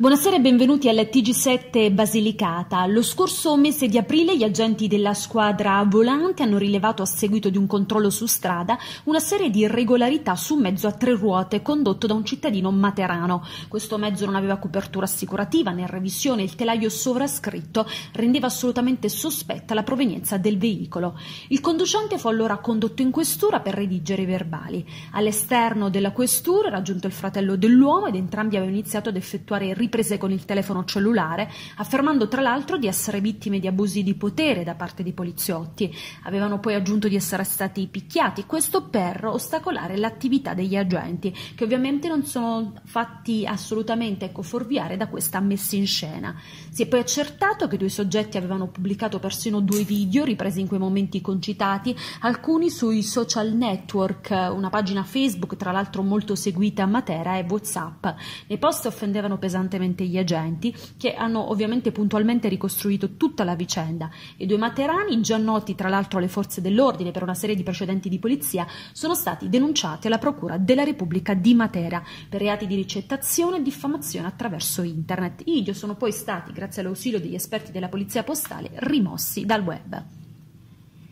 Buonasera e benvenuti al TG7 Basilicata. Lo scorso mese di aprile gli agenti della squadra volante hanno rilevato a seguito di un controllo su strada una serie di irregolarità su un mezzo a tre ruote condotto da un cittadino materano. Questo mezzo non aveva copertura assicurativa, né revisione, il telaio sovrascritto rendeva assolutamente sospetta la provenienza del veicolo. Il conducente fu allora condotto in questura per redigere i verbali. All'esterno della questura era giunto il fratello dell'uomo ed entrambi avevano iniziato ad effettuare il riprese con il telefono cellulare, affermando tra l'altro di essere vittime di abusi di potere da parte di poliziotti. Avevano poi aggiunto di essere stati picchiati, questo per ostacolare l'attività degli agenti, che ovviamente non sono fatti assolutamente ecco, fuorviare da questa messa in scena. Si è poi accertato che due soggetti avevano pubblicato persino due video ripresi in quei momenti concitati, alcuni sui social network, una pagina Facebook tra l'altro molto seguita a Matera e Whatsapp. Nei post offendevano pesantemente costantemente gli agenti, che hanno ovviamente puntualmente ricostruito tutta la vicenda. I due materani, già noti tra l'altro alle forze dell'ordine per una serie di precedenti di polizia, sono stati denunciati alla Procura della Repubblica di Matera per reati di ricettazione e diffamazione attraverso internet. I video sono poi stati, grazie all'ausilio degli esperti della Polizia Postale, rimossi dal web.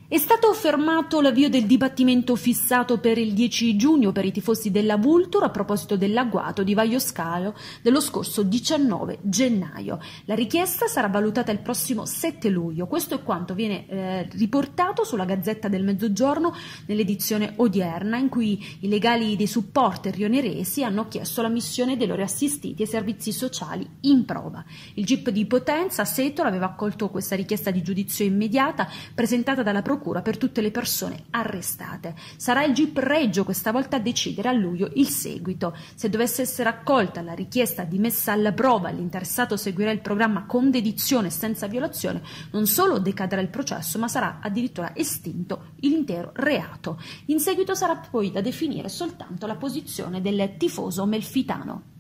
È stato fermato l'avvio del dibattimento fissato per il 10 giugno per i tifosi della Vultur a proposito dell'agguato di Vaio Scalo dello scorso 19 gennaio. La richiesta sarà valutata il prossimo 7 luglio. Questo è quanto viene eh, riportato sulla Gazzetta del Mezzogiorno nell'edizione odierna in cui i legali dei supporter rioneresi hanno chiesto la missione dei loro assistiti ai servizi sociali in prova. Il GIP di Potenza, Setola, aveva accolto questa richiesta di giudizio immediata presentata dalla Procura procura per tutte le persone arrestate. Sarà il GIP Reggio questa volta a decidere a luglio il seguito. Se dovesse essere accolta la richiesta di messa alla prova, l'interessato seguirà il programma con dedizione senza violazione, non solo decadrà il processo, ma sarà addirittura estinto l'intero reato. In seguito sarà poi da definire soltanto la posizione del tifoso melfitano.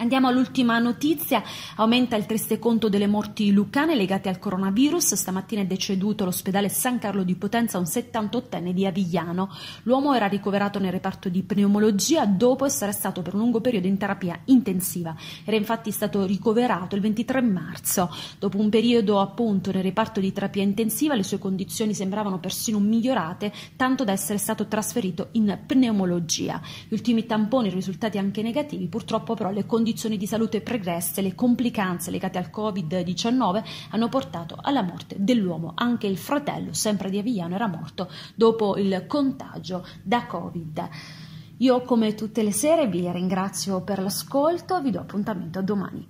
Andiamo all'ultima notizia, aumenta il triste conto delle morti lucane legate al coronavirus, stamattina è deceduto all'ospedale San Carlo di Potenza un 78enne di Avigliano. L'uomo era ricoverato nel reparto di pneumologia dopo essere stato per un lungo periodo in terapia intensiva. Era infatti stato ricoverato il 23 marzo. Dopo un periodo appunto nel reparto di terapia intensiva le sue condizioni sembravano persino migliorate, tanto da essere stato trasferito in pneumologia. Gli ultimi tamponi risultati anche negativi, purtroppo però le condizioni condizioni di salute pregresse, le complicanze legate al Covid-19 hanno portato alla morte dell'uomo. Anche il fratello, sempre di Avigliano, era morto dopo il contagio da Covid. Io come tutte le sere vi ringrazio per l'ascolto, vi do appuntamento a domani.